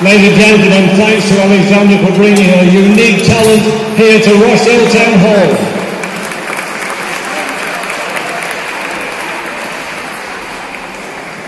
Ladies and gentlemen, thanks to Alexander for bringing her unique talent here to Rossell Town Hall.